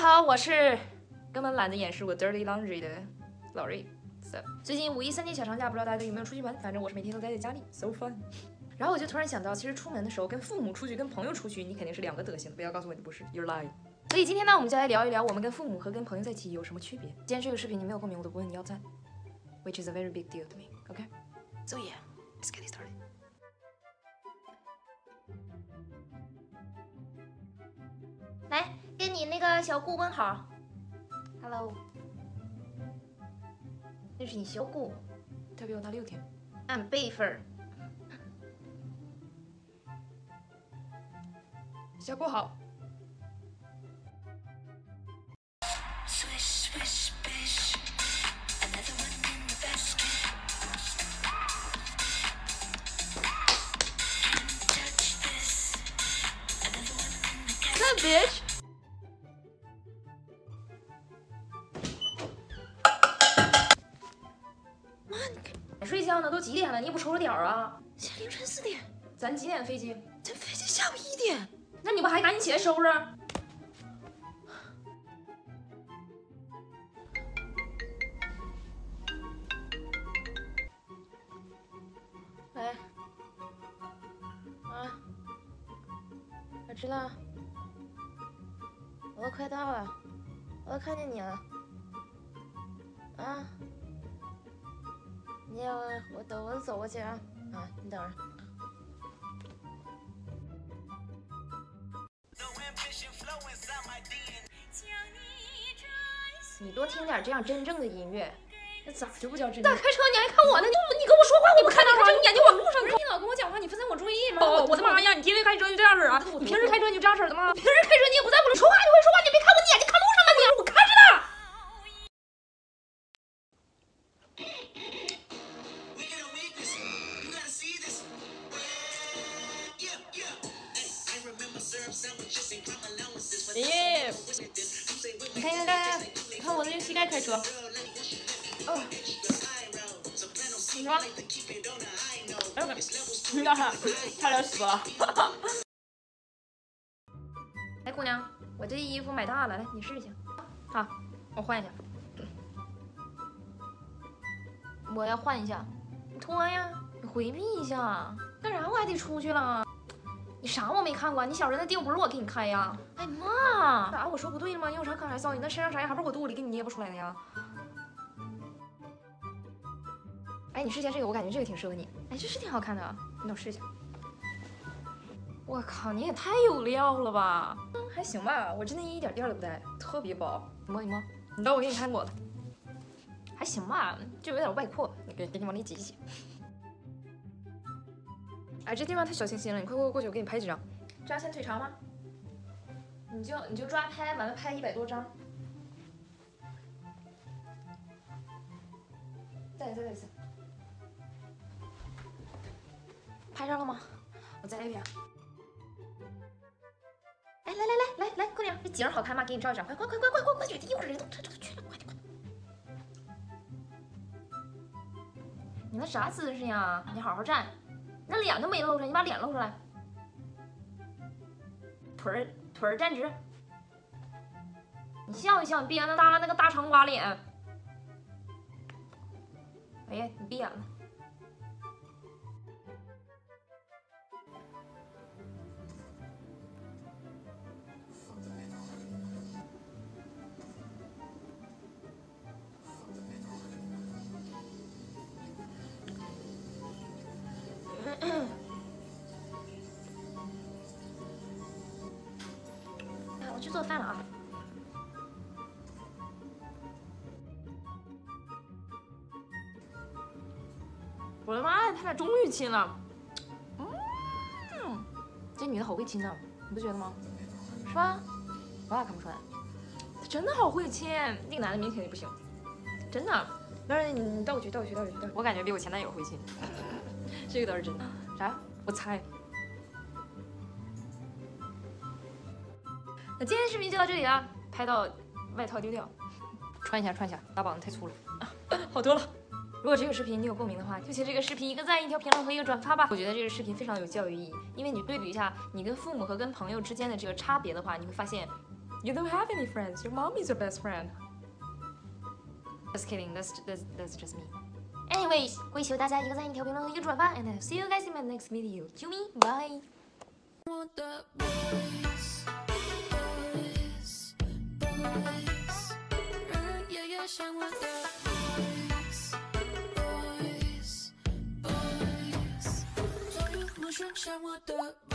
好，我是根本懒得演示我 dirty laundry 的老瑞。So, 最近五一三天小长假，不知道大家有没有出去玩？反正我是每天都待在家里，so fun。然后我就突然想到，其实出门的时候跟父母出去、跟朋友出去，你肯定是两个德行。不要告诉我你不是，you're lying。所以今天呢，我们就来聊一聊我们跟父母和跟朋友在一起有什么区别。既然这个视频你没有共鸣，我都不问你要赞，which is a very big deal to me. OK? So yeah, let's get started. 跟你那个小姑问好，Hello。那是你小姑，她比我大六天，按辈分儿。小姑好。Swish, 都几点了？你也不瞅瞅点儿啊？现在凌晨四点。咱几点飞机？咱飞机下午一点。那你不还赶紧起来收拾？喂，啊，我知道，我都快到了，我都看见你了，啊，你要我等我走过去啊，啊，你等着。你多听点这样真正的音乐，那咋就不叫真？大开车你还看我呢？你你跟我说话你不看到吗？你眼睛往路上看。你老跟我讲话，你分散我注意吗？哦，我的妈呀！你天天开车就这样式儿啊？你平时开车你就这样式儿的吗？平时开车你也不在乎说话，你 women 你看看看，你看我这个膝盖开车。哦你说。哎呦 It's levels 你看看，差点死了。哎，姑娘，我这衣服买大了，来你试一下。好，我换一下。我要换一下，你脱呀，你回避一下，干啥？我还得出去了。你啥我没看过？你小人的腚不是我给你开呀？哎妈，咋我说不对了吗？你有啥可还臊你？那身上啥样还不是我肚里给你捏不出来的呀？哎，你试一下这个，我感觉这个挺适合你。哎，这是挺好看的，你等我试一下。我靠，你也太有料了吧！嗯，还行吧，我真的一点垫儿都不带，特别薄。你摸，你摸，你等我给你看过的。还行吧，就有点外扩，你给给你往里挤一挤。哎，这地方太小清新了，你快过过去，我给你拍几张。扎线腿长吗？你就你就抓拍，完了拍一百多张。再一次，再一次。拍上了吗？我再来一遍。哎，来来来来来，姑娘，这景好看吗？给你照一张，快快快快快快快点！一会儿人都这这去了，快点快点！你那啥姿势呀？你好好站，那脸都没露出来，你把脸露出来。腿儿腿儿站直，你笑一笑，你别那大那个大长瓜脸。哎呀，你闭眼了。我去做饭了啊。我的妈呀，他俩终于亲了。嗯，这女的好会亲呐，你不觉得吗？是吧？我咋看不出来？真的好会亲，那个男的明显就不行，真的。不是你你带我去，带我去，带我去，倒我去。我感觉比我前男友会亲，这个倒是真的。啥？我猜。那今天的视频就到这里了，拍到外套丢掉，穿一下穿一下，大膀子太粗了，好多了。如果这个视频你有共鸣的话，就请这个视频一个赞、一条评论和一个转发吧。我觉得这个视频非常有教育意义，因为你对比一下你跟父母和跟朋友之间的这个差别的话，你会发现 You don't have any friends. Your mom is your best friend. Just kidding. That's that's that's just me. Anyways，会求大家一个赞、一条评论和一个转发，and I'll see you guys in my next video. To me, bye. want the